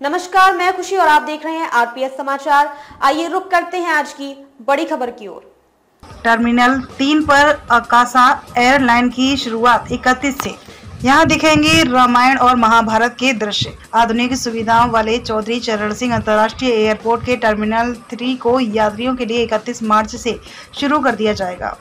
नमस्कार, मैं खुशी और आप देख रहे हैं आरपीएस समाचार। आइए रुक करते हैं आज की बड़ी खबर की ओर। टर्मिनल तीन पर अकाशा एयरलाइन की शुरुआत 31 से। यहाँ दिखेंगे रामायण और महाभारत के दृश्य। आधुनिक सुविधाओं वाले चौधरी चरण सिंह अंतर्राष्ट्रीय एयरपोर्ट के टर्मिनल थ्री को यात्रियों के लिए 31 मार्च से शुरू कर दिया जाएगा।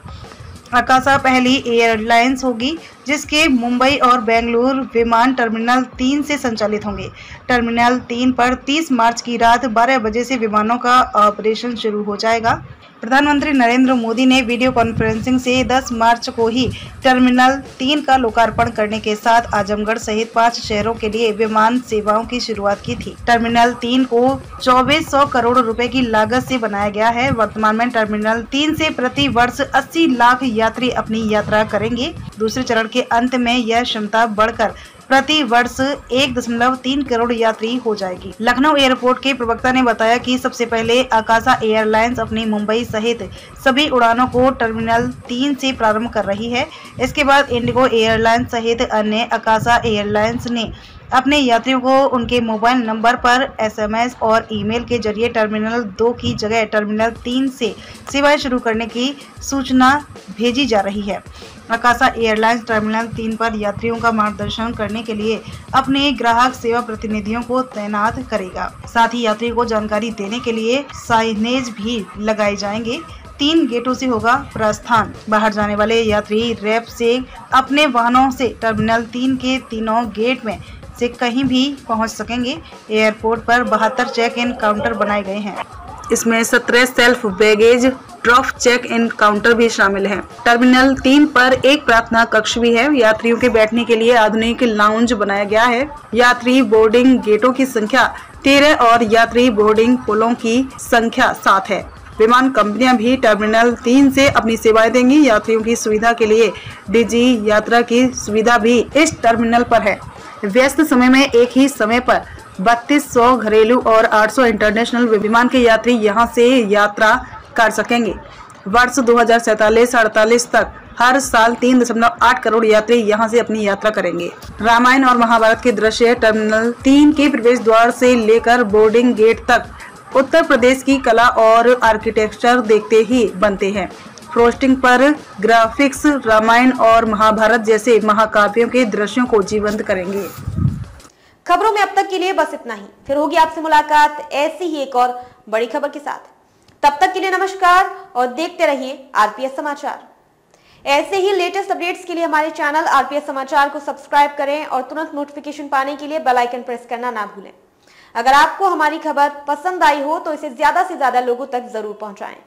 अकाशा पहली एयरलाइंस होगी। जिसके मुंबई और बेंगलुरु विमान टर्मिनल तीन से संचालित होंगे। टर्मिनल तीन पर 30 मार्च की रात 12 बजे से विमानों का ऑपरेशन शुरू हो जाएगा। प्रधानमंत्री नरेंद्र मोदी ने वीडियो कॉन्फ्रेंसिंग से 10 मार्च को ही टर्मिनल तीन का लोकार्पण करने के साथ आजमगढ़ सहित पाँच शहरों के लिए विमान सेवाओं की शुरुआत की थी। टर्मिनल तीन को चौबीस सौ करोड़ रुपए की लागत से बनाया गया है। वर्तमान में टर्मिनल तीन से प्रति वर्ष 80 लाख यात्री अपनी यात्रा करेंगे। दूसरे चरण के अंत में यह क्षमता बढ़कर प्रति वर्ष एक दशमलव तीन करोड़ यात्री हो जाएगी। लखनऊ एयरपोर्ट के प्रवक्ता ने बताया कि सबसे पहले आकाशा एयरलाइंस अपनी मुंबई सहित सभी उड़ानों को टर्मिनल तीन से प्रारंभ कर रही है। इसके बाद इंडिगो एयरलाइंस सहित अन्य आकाशा एयरलाइंस ने अपने यात्रियों को उनके मोबाइल नंबर पर एसएमएस और ईमेल के ज़रिए टर्मिनल दो की जगह टर्मिनल तीन से सेवाएँ शुरू करने की सूचना भेजी जा रही है। आकाशा एयरलाइंस टर्मिनल तीन पर यात्रियों का मार्गदर्शन करने के लिए अपने ग्राहक सेवा प्रतिनिधियों को तैनात करेगा। साथ ही यात्रियों को जानकारी देने के लिए साइनेज भी लगाए जाएँगे। तीन गेटों से होगा प्रस्थान। बाहर जाने वाले यात्री रैप से अपने वाहनों से टर्मिनल तीन के तीनों गेट में से कहीं भी पहुँच सकेंगे। एयरपोर्ट पर बहत्तर चेक इन काउंटर बनाए गए हैं। इसमें सत्रह self baggage drop check in counter भी शामिल है। टर्मिनल तीन पर एक प्रार्थना कक्ष भी है। यात्रियों के बैठने के लिए आधुनिक लाउंज बनाया गया है। यात्री बोर्डिंग गेटों की संख्या तेरह और यात्री बोर्डिंग पुलों की संख्या सात है। विमान कंपनियाँ भी टर्मिनल तीन से अपनी सेवाएँ देंगी। यात्रियों की सुविधा के लिए डिजी यात्रा की सुविधा भी इस टर्मिनल पर है। व्यस्त समय में एक ही समय पर बत्तीस सौ घरेलू और 800 इंटरनेशनल विमान के यात्री यहाँ से यात्रा कर सकेंगे। वर्ष दो हज़ार तक हर साल तीन दशमलव आठ करोड़ यात्री यहाँ से अपनी यात्रा करेंगे। रामायण और महाभारत के दृश्य टर्मिनल तीन के प्रवेश द्वार से लेकर बोर्डिंग गेट तक उत्तर प्रदेश की कला और आर्किटेक्चर देखते ही बनते हैं। फ्रोस्टिंग पर ग्राफिक्स, रामायण और महाभारत जैसे महाकाव्यों के दृश्यों को जीवंत करेंगे। खबरों में अब तक के लिए बस इतना ही। फिर होगी आपसे मुलाकात, ऐसी ही एक और बड़ी खबर के साथ। तब तक के लिए नमस्कार और देखते रहिए आरपीएस समाचार। ऐसे ही लेटेस्ट अपडेट्स के लिए हमारे चैनल आरपीएस समाचार को सब्सक्राइब करें और तुरंत नोटिफिकेशन पाने के लिए बेल आइकन प्रेस करना ना भूलें। अगर आपको हमारी खबर पसंद आई हो तो इसे ज़्यादा से ज़्यादा लोगों तक ज़रूर पहुंचाएँ।